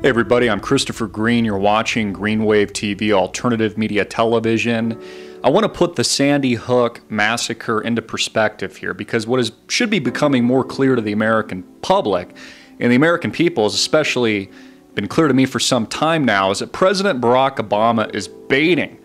Hey everybody, I'm Christopher Green. You're watching Greenwave TV Alternative Media Television. I want to put the Sandy Hook massacre into perspective here because what is should be becoming more clear to the American public and the American people has especially been clear to me for some time now is that President Barack Obama is baiting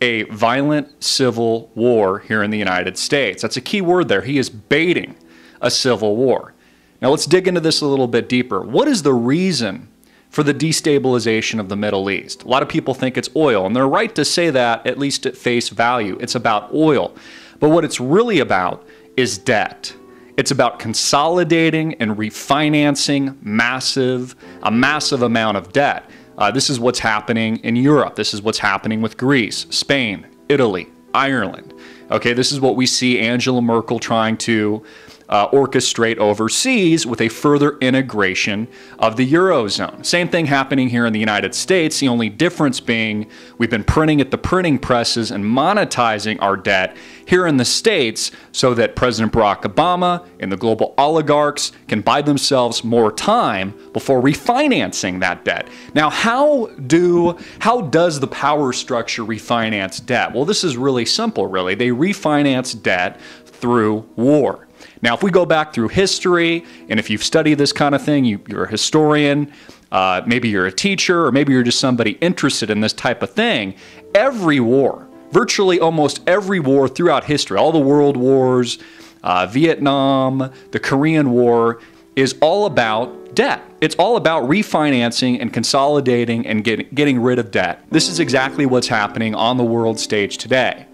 a violent civil war here in the United States. That's a key word there. He is baiting a civil war. Now let's dig into this a little bit deeper. What is the reason for the destabilization of the Middle East. A lot of people think it's oil, and they're right to say that, at least at face value. It's about oil. But what it's really about is debt. It's about consolidating and refinancing massive, a massive amount of debt. Uh, this is what's happening in Europe. This is what's happening with Greece, Spain, Italy, Ireland. Okay, this is what we see Angela Merkel trying to uh, orchestrate overseas with a further integration of the Eurozone. Same thing happening here in the United States, the only difference being we've been printing at the printing presses and monetizing our debt here in the States so that President Barack Obama and the global oligarchs can buy themselves more time before refinancing that debt. Now, how do how does the power structure refinance debt? Well, this is really simple, really. They refinance debt through war. Now, if we go back through history, and if you've studied this kind of thing, you, are a historian, uh, maybe you're a teacher, or maybe you're just somebody interested in this type of thing, every war, virtually almost every war throughout history, all the world wars, uh, Vietnam, the Korean War, is all about debt. It's all about refinancing and consolidating and get, getting rid of debt. This is exactly what's happening on the world stage today.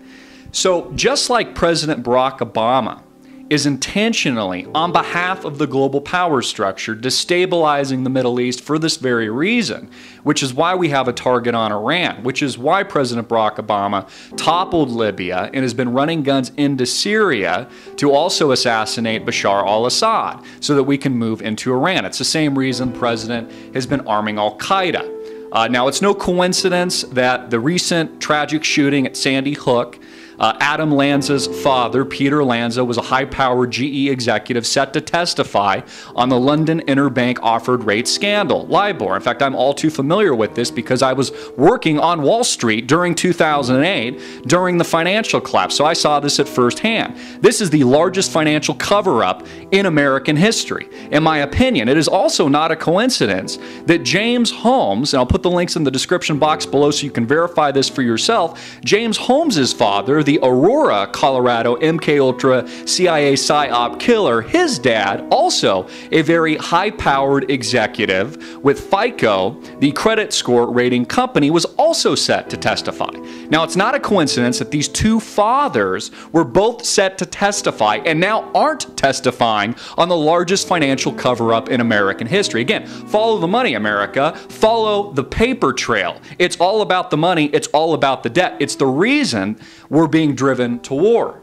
So, just like President Barack Obama is intentionally, on behalf of the global power structure, destabilizing the Middle East for this very reason, which is why we have a target on Iran, which is why President Barack Obama toppled Libya and has been running guns into Syria to also assassinate Bashar al Assad so that we can move into Iran. It's the same reason the president has been arming Al Qaeda. Uh, now, it's no coincidence that the recent tragic shooting at Sandy Hook uh, Adam Lanza's father, Peter Lanza, was a high powered GE executive set to testify on the London Interbank Offered Rate scandal, LIBOR. In fact, I'm all too familiar with this because I was working on Wall Street during 2008 during the financial collapse, so I saw this at first hand. This is the largest financial cover up in American history. In my opinion, it is also not a coincidence that James Holmes, and I'll put the links in the description box below so you can verify this for yourself, James Holmes's father, the Aurora, Colorado MK Ultra CIA PSYOP killer, his dad, also a very high-powered executive with FICO, the credit score rating company, was also set to testify. Now, it's not a coincidence that these two fathers were both set to testify and now aren't testifying on the largest financial cover-up in American history. Again, follow the money, America. Follow the paper trail. It's all about the money. It's all about the debt. It's the reason we're being being driven to war.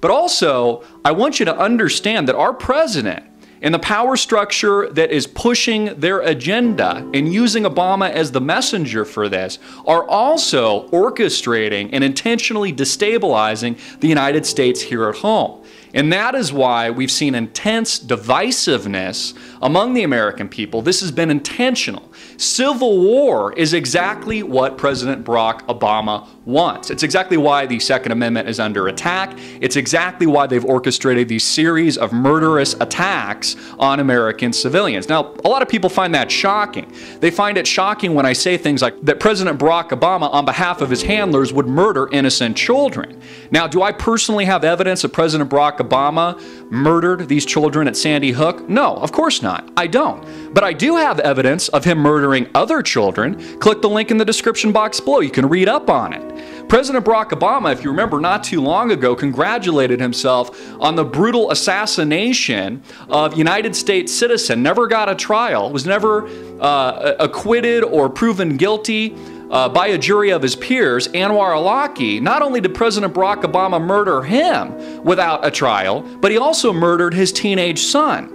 But also, I want you to understand that our president and the power structure that is pushing their agenda and using Obama as the messenger for this are also orchestrating and intentionally destabilizing the United States here at home. And that is why we've seen intense divisiveness among the American people. This has been intentional. Civil war is exactly what President Barack Obama wants. It's exactly why the Second Amendment is under attack. It's exactly why they've orchestrated these series of murderous attacks on American civilians. Now, a lot of people find that shocking. They find it shocking when I say things like that President Barack Obama, on behalf of his handlers, would murder innocent children. Now, do I personally have evidence that President Barack Obama murdered these children at Sandy Hook? No, of course not. I don't. But I do have evidence of him murdering other children. Click the link in the description box below. You can read up on it. President Barack Obama, if you remember not too long ago, congratulated himself on the brutal assassination of United States citizen, never got a trial, was never uh, acquitted or proven guilty uh, by a jury of his peers, Anwar Awlaki, not only did President Barack Obama murder him without a trial, but he also murdered his teenage son.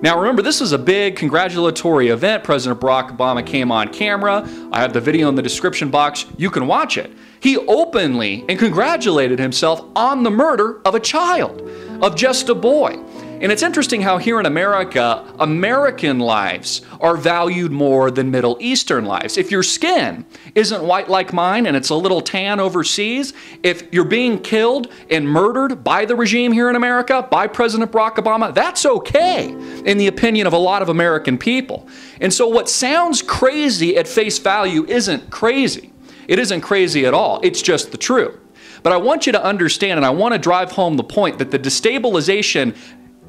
Now, remember, this is a big congratulatory event. President Barack Obama came on camera. I have the video in the description box. You can watch it. He openly and congratulated himself on the murder of a child, of just a boy. And it's interesting how here in America, American lives are valued more than Middle Eastern lives. If your skin isn't white like mine and it's a little tan overseas, if you're being killed and murdered by the regime here in America, by President Barack Obama, that's okay in the opinion of a lot of American people. And so what sounds crazy at face value isn't crazy. It isn't crazy at all. It's just the truth. But I want you to understand, and I want to drive home the point that the destabilization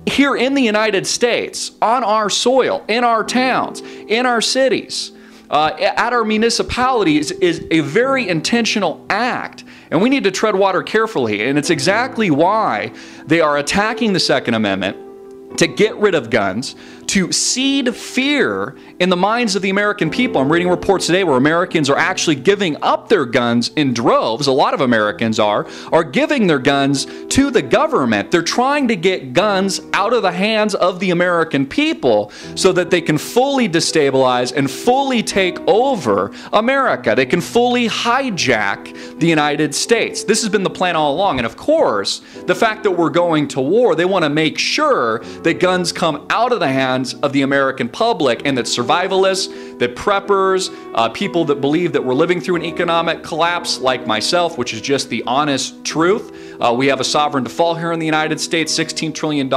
here in the United States, on our soil, in our towns, in our cities, uh, at our municipalities, is a very intentional act. And we need to tread water carefully. And it's exactly why they are attacking the Second Amendment to get rid of guns, to seed fear in the minds of the American people. I'm reading reports today where Americans are actually giving up their guns in droves. A lot of Americans are, are giving their guns to the government. They're trying to get guns out of the hands of the American people so that they can fully destabilize and fully take over America. They can fully hijack the United States. This has been the plan all along. And of course, the fact that we're going to war, they want to make sure that guns come out of the hands hands of the American public, and that survivalists, that preppers, uh, people that believe that we're living through an economic collapse, like myself, which is just the honest truth. Uh, we have a sovereign default here in the United States, $16 trillion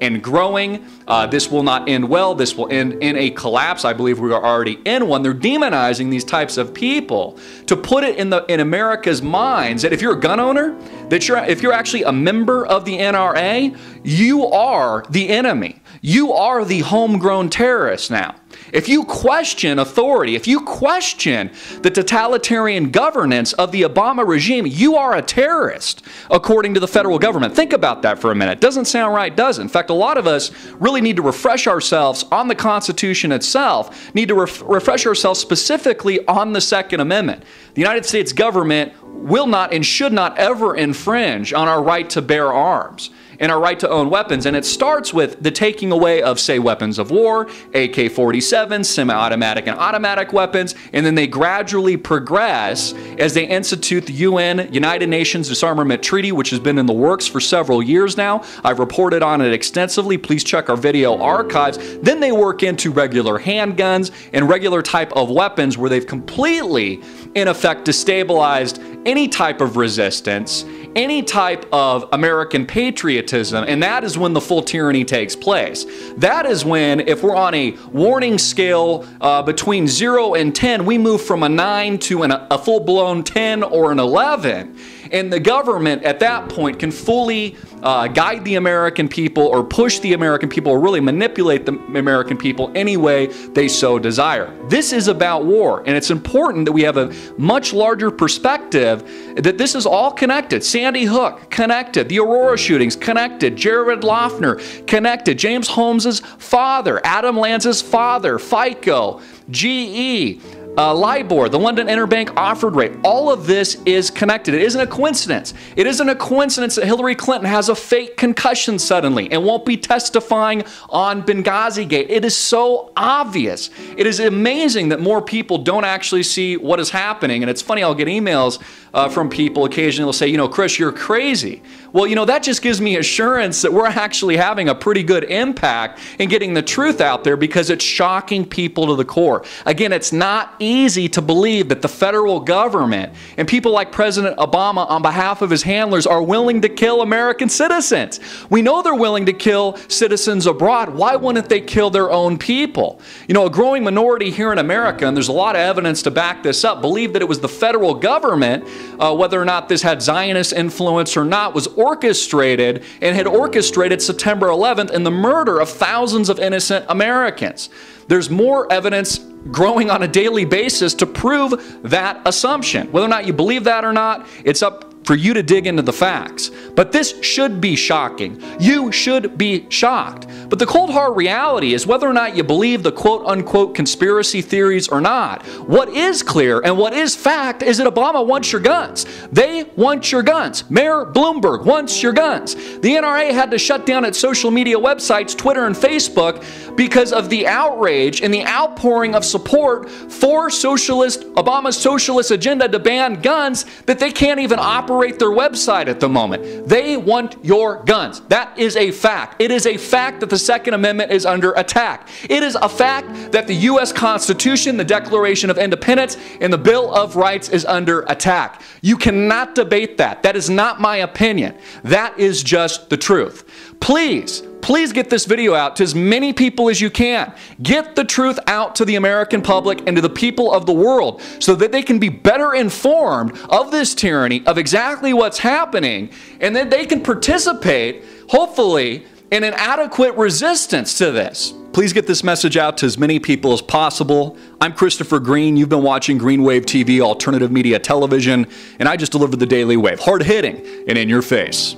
and growing. Uh, this will not end well. This will end in a collapse. I believe we are already in one. They're demonizing these types of people to put it in the in America's minds that if you're a gun owner, that you're if you're actually a member of the NRA, you are the enemy. You are the homegrown terrorist now. If you question authority, if you question the totalitarian governance of the Obama regime, you are a terrorist, according to the federal government. Think about that for a minute. Doesn't sound right, does it? In fact, a lot of us really need to refresh ourselves on the Constitution itself, need to ref refresh ourselves specifically on the Second Amendment. The United States government will not and should not ever infringe on our right to bear arms and our right to own weapons. And it starts with the taking away of, say, weapons of war, AK 47, semi automatic and automatic weapons, and then they gradually progress as they institute the UN United Nations Disarmament Treaty, which has been in the works for several years now. I've reported on it extensively. Please check our video archives. Then they work into regular handguns and regular type of weapons where they've completely, in effect, destabilized any type of resistance any type of American patriotism, and that is when the full tyranny takes place. That is when, if we're on a warning scale uh, between 0 and 10, we move from a 9 to an, a full blown 10 or an 11. And the government at that point can fully uh, guide the American people or push the American people or really manipulate the American people any way they so desire. This is about war, and it's important that we have a much larger perspective that this is all connected. Sandy Hook, connected. The Aurora shootings, connected. Jared Loughner, connected. James Holmes's father, Adam Lanza's father, FICO, GE, uh, LIBOR, the London Interbank Offered Rate, all of this is connected. It isn't a coincidence. It isn't a coincidence that Hillary Clinton has a fake concussion suddenly and won't be testifying on Benghazi Gate. It is so obvious. It is amazing that more people don't actually see what is happening. And it's funny, I'll get emails uh, from people occasionally will say, you know, Chris, you're crazy. Well, you know, that just gives me assurance that we're actually having a pretty good impact in getting the truth out there because it's shocking people to the core. Again, it's not easy to believe that the federal government and people like President Obama, on behalf of his handlers, are willing to kill American citizens. We know they're willing to kill citizens abroad. Why wouldn't they kill their own people? You know, a growing minority here in America, and there's a lot of evidence to back this up, believe that it was the federal government uh, whether or not this had Zionist influence or not, was orchestrated and had orchestrated September 11th and the murder of thousands of innocent Americans. There's more evidence growing on a daily basis to prove that assumption. Whether or not you believe that or not, it's up for you to dig into the facts. But this should be shocking. You should be shocked. But the cold hard reality is whether or not you believe the quote unquote conspiracy theories or not, what is clear and what is fact is that Obama wants your guns. They want your guns. Mayor Bloomberg wants your guns. The NRA had to shut down its social media websites, Twitter and Facebook, because of the outrage and the outpouring of support for socialist Obama's socialist agenda to ban guns that they can't even operate operate their website at the moment. They want your guns. That is a fact. It is a fact that the Second Amendment is under attack. It is a fact that the U.S. Constitution, the Declaration of Independence, and the Bill of Rights is under attack. You cannot debate that. That is not my opinion. That is just the truth. Please, please get this video out to as many people as you can. Get the truth out to the American public and to the people of the world so that they can be better informed of this tyranny, of exactly what's happening, and then they can participate, hopefully, in an adequate resistance to this. Please get this message out to as many people as possible. I'm Christopher Green. You've been watching Green Wave TV, alternative media television, and I just delivered the Daily Wave. Hard hitting and in your face.